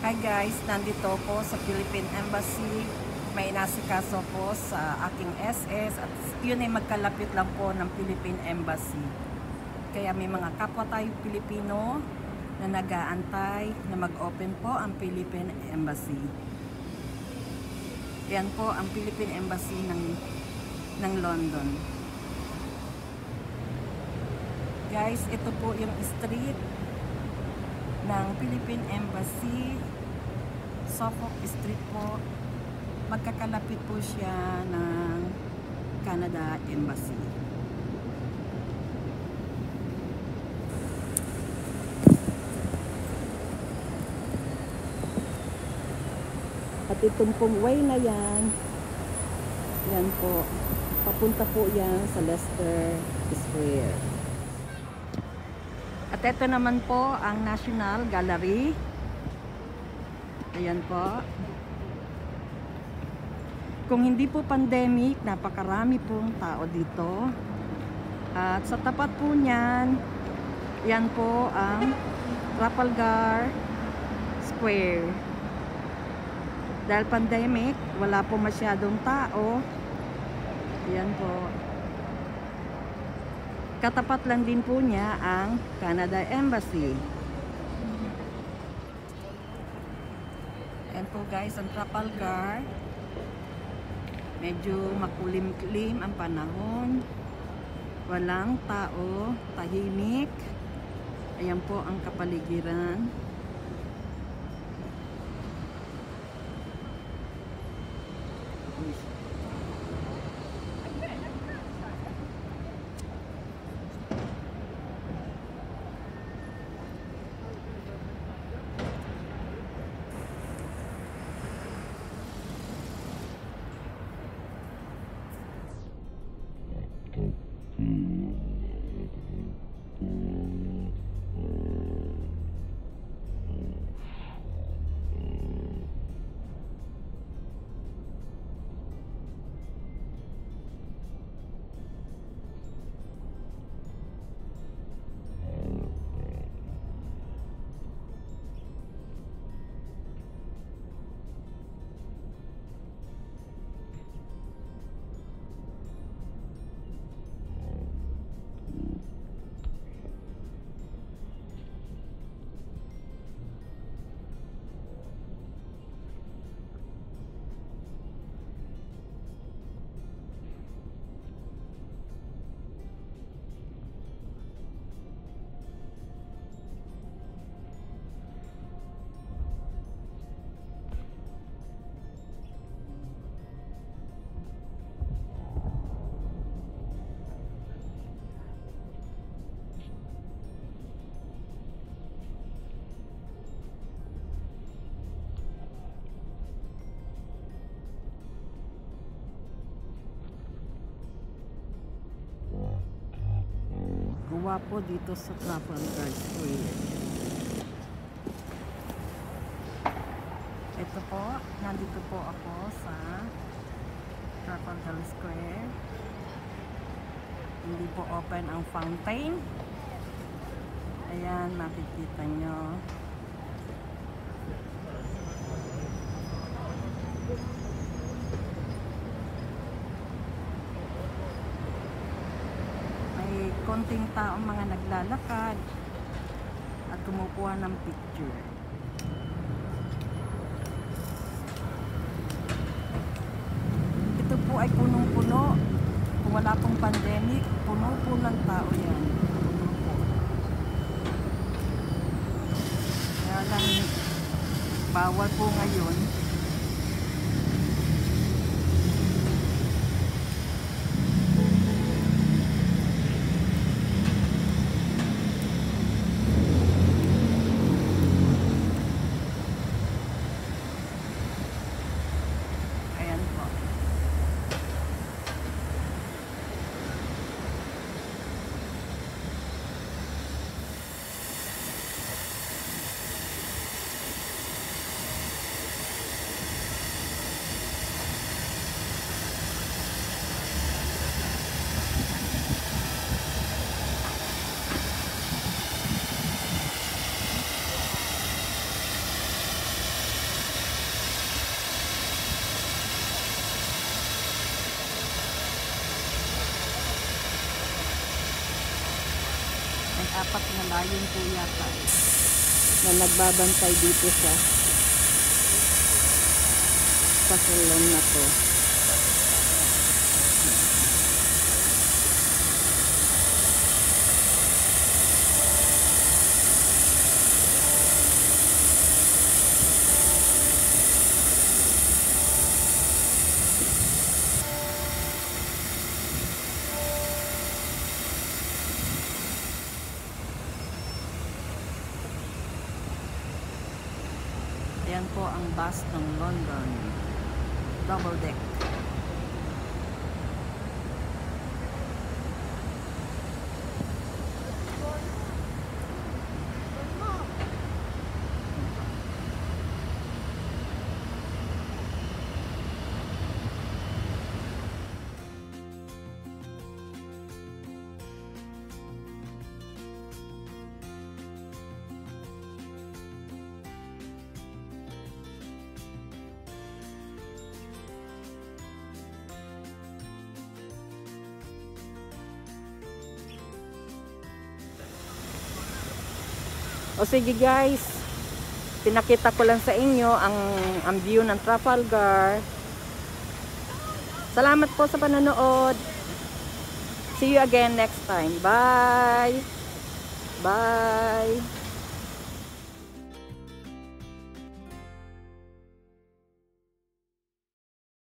Hi guys, nandito po sa Philippine Embassy. May nasikaso po sa aking SS at yun ay magkalapit lang po ng Philippine Embassy. Kaya may mga kapwa tayo Pilipino na nag-aantay na mag-open po ang Philippine Embassy. Yan po ang Philippine Embassy ng, ng London. Guys, ito po yung street ng Philippine Embassy. Suffolk Street po. Magkakalapit po siya ng Canada Embassy. At itong pong way na yan, yan po, papunta po yan sa Leicester Square. At ito naman po ang National Gallery. Ayan po. Kung hindi po pandemic, napakarami pong tao dito. At sa tapat po niyan, yan po ang Trafalgar Square. Dahil pandemic, wala po masyadong tao. Ayan po. Katapat lang din po niya ang Canada Embassy. Ayan po guys, ang Trafalgar. Medyo makulimlim ang panahon. Walang tao, tahimik. Ayan po ang kapaligiran. Guwa po dito sa Trafalgar Square. Ito po, nandito po ako sa Trafalgar Square. Hindi po open ang fountain. Ayan, makikita nyo. May konting taong mga naglalakad at kumukuha ng picture. Ito po ay punong-puno. Kung wala pong pandemic, puno po ng tao yan. Puno po. Kaya lang, bawal po ngayon. Ayan po. Apat na layon po yata na nagbabantay dito sa salon na to. Ayan po ang bus ng London. Double deck. O sige guys, pinakita ko lang sa inyo ang, ang view ng Trafalgar. Salamat po sa panonood. See you again next time. Bye! Bye!